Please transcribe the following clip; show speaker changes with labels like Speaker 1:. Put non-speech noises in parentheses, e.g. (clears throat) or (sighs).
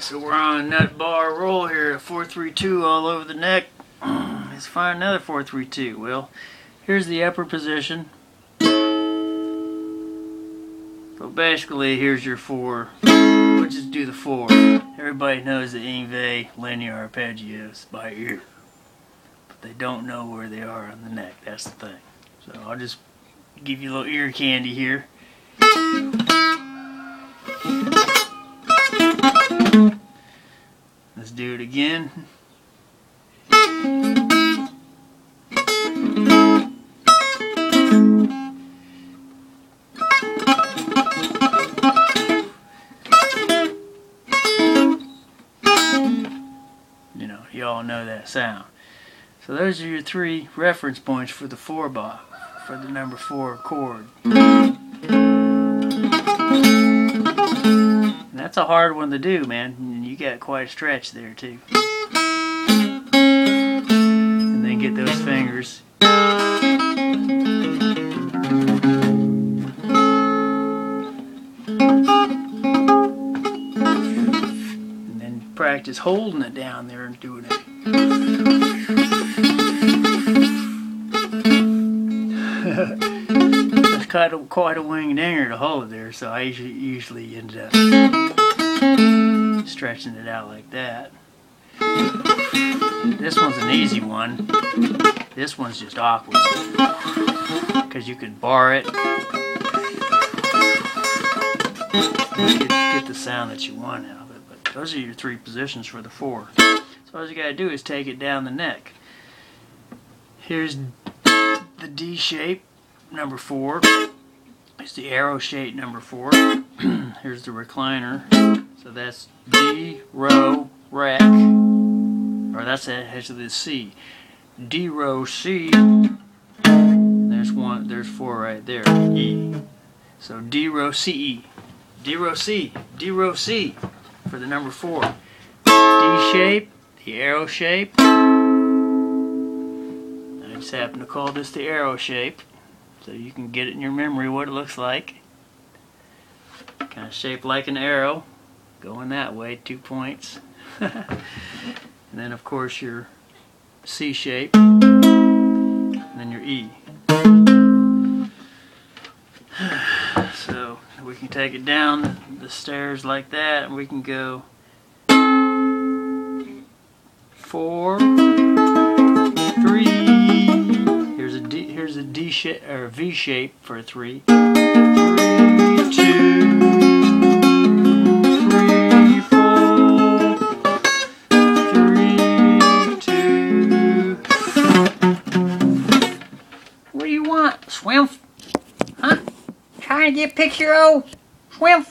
Speaker 1: So we're on nut bar roll here at 432 all over the neck. (clears throat) Let's find another 432. Well, here's the upper position. So basically, here's your four. We'll just do the four. Everybody knows the Yngwie linear arpeggios by ear. But they don't know where they are on the neck. That's the thing. So I'll just give you a little ear candy here. Let's do it again. You know, you all know that sound. So those are your three reference points for the four bar, for the number four chord. That's a hard one to do, man. You got quite a stretch there too. And then get those fingers. And then practice holding it down there and doing it. Quite a, quite a wing dinger to hold there, so I usually, end up stretching it out like that. This one's an easy one. This one's just awkward because you can bar it. Get, get the sound that you want out of it. But those are your three positions for the four. So all you gotta do is take it down the neck. Here's the D shape, number four. Here's the arrow shape, number four. (clears throat) Here's the recliner. So that's D, row, rack. Or that's actually the C. D, row, C. There's one, there's four right there. E. So D, row, C, E. D, row, C. D, row, C for the number four. D shape, the arrow shape. I just happen to call this the arrow shape so you can get it in your memory what it looks like. Kind of shaped like an arrow, going that way, two points. (laughs) and then, of course, your C shape, and then your E. (sighs) So we can take it down the stairs like that, and we can go four, a D. Shape or V shape for a three. Three, two, Swim? Huh? Trying to get picture of Swim?